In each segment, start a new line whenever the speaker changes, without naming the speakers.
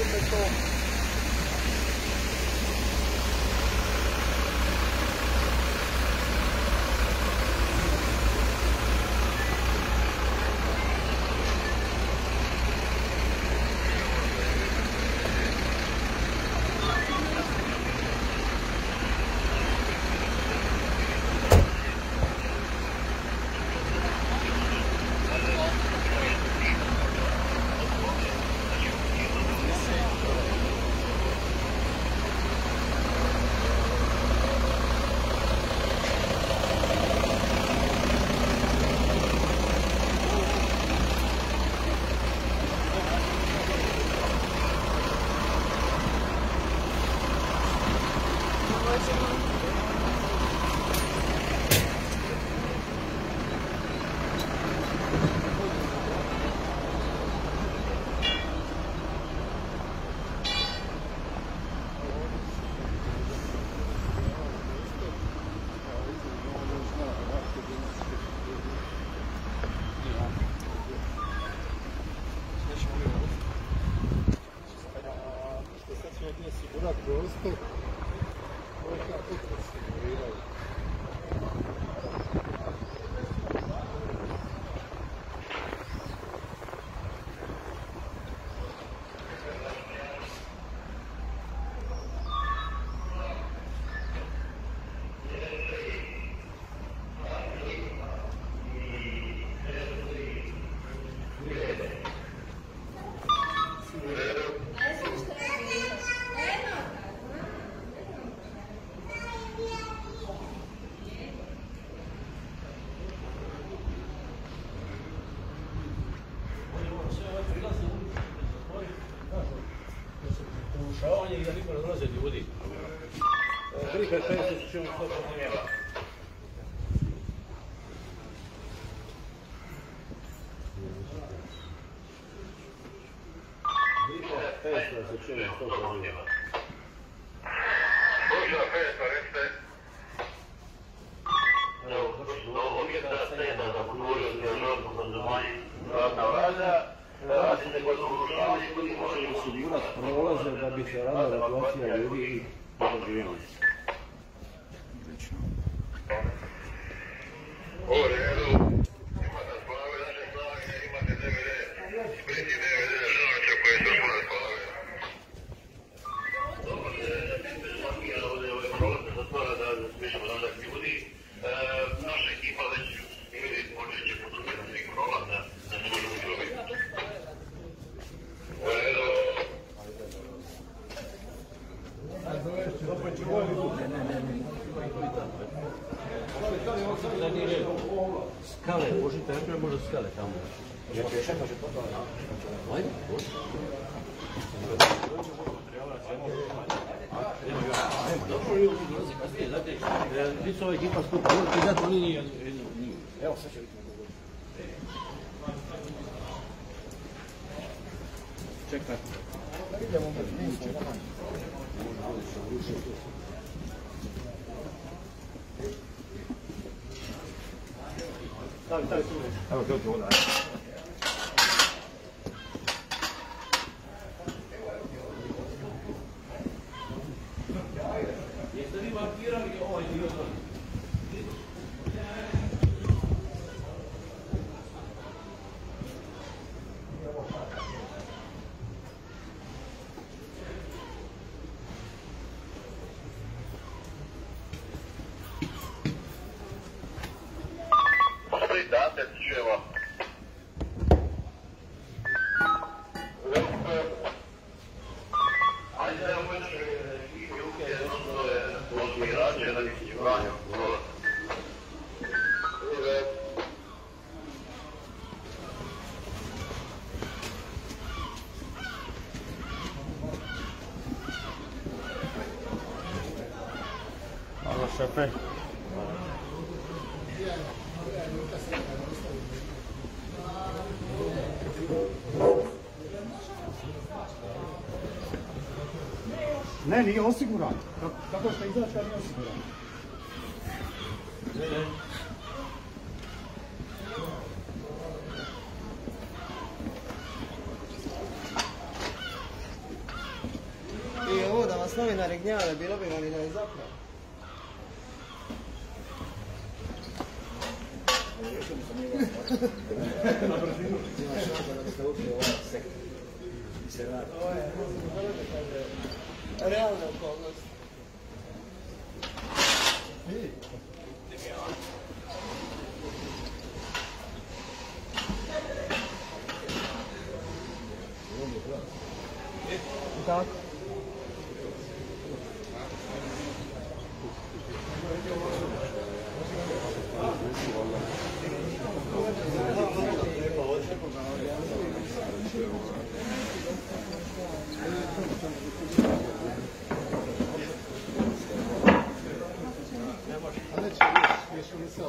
るんでしょう Pokušavanje Prihaj 50 ćemo to podnijeva.
Slušaj, Peto, recite,
Evo, došli do ovog
umjesto
mjesta,
seda
sada
da
da
govori o državnom obrazovanju radna vlada, radi se ljudi može
osigurati prolaze da bi se radila evakuacija ljudi i.
U
Skale, možete, ja možda skale tamo. Ja ću čekam, že to Ajde, Ti su ova ekipa skupa, možete dati, oni nije... Evo, sad će Čekaj.
那你再送还有这是给
我 šefe.
Ne, nije osiguran. Kako- Kako što izaći, a nije osiguran.
I ovo da vas novinari gnjave, bilo bi vam i da je zapravo. real Realno, okolnost.
Više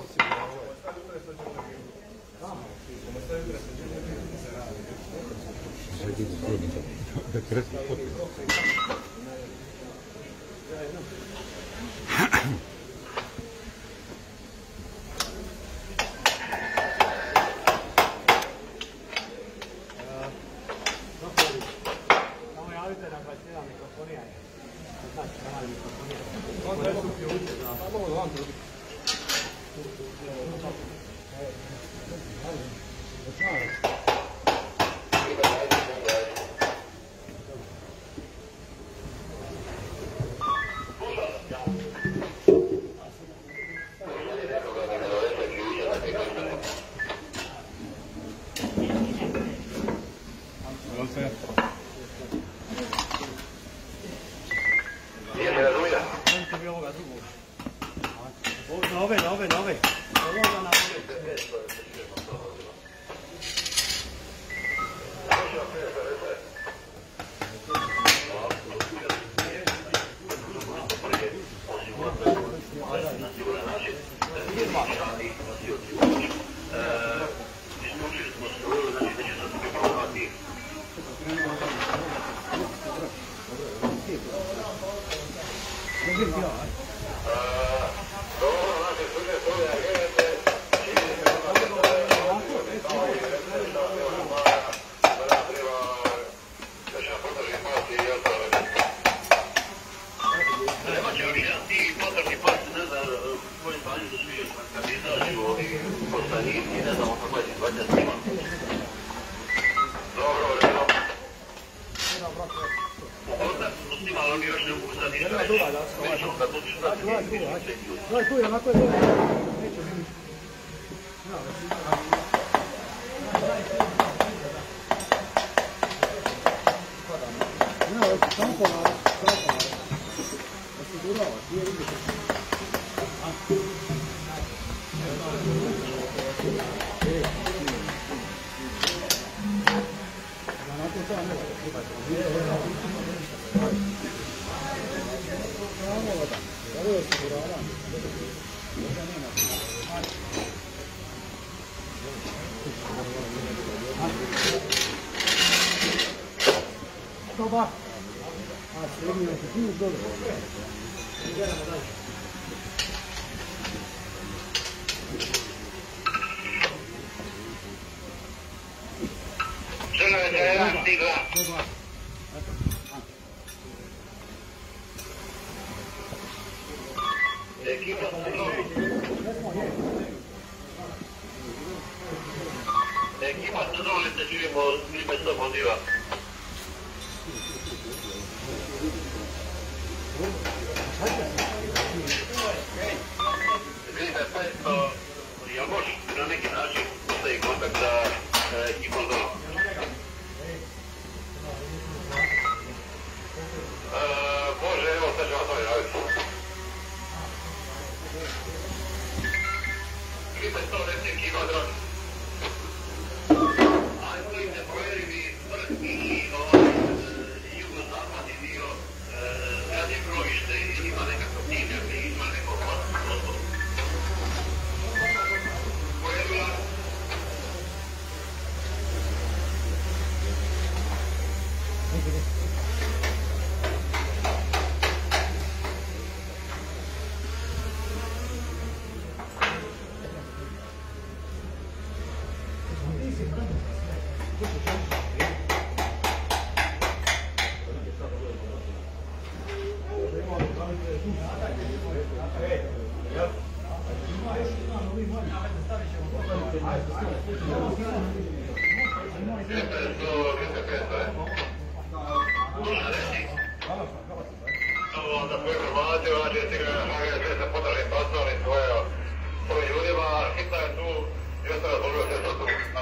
Tam polar, tam polar. Asegurała, nie lubię. Poslanici, ne znam, kako je situacija s njima. Dobro, Equipa, tú no le recibimos ni peso por arriba. Perfecto, digamos, no me quedas, yo estoy en contacto con el equipo 2. 因为很少人几提高。Informaciju, znači ti ga HGS se potraži pasali svoje svojim ljudima, hitna je tu i ostalo dobro se što tu na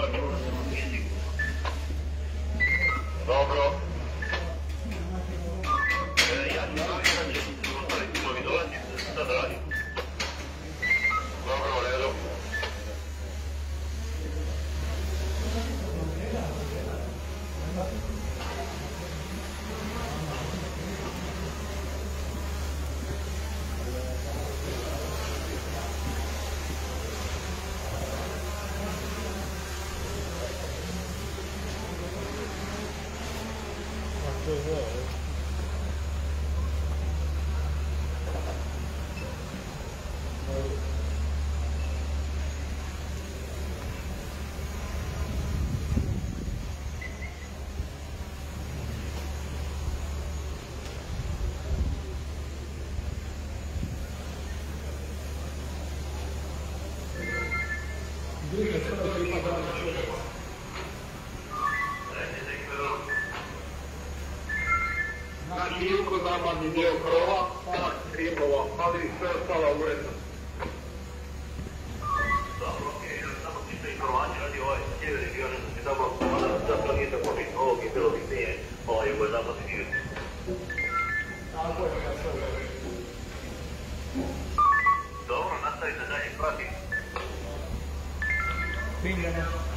za program. Dobro. was. Znači, jugozapadni dio krova, tak striplova, ali sve ostalo uredno. Dobro, ok, samo čisto radi ovaj sjeverni dio, ne znam si dobro, da to nije tako bitno, ovog je bilo bitnije, ovaj jugozapadni dio. Dobro, nastavite dalje, pratim.
Primljeno.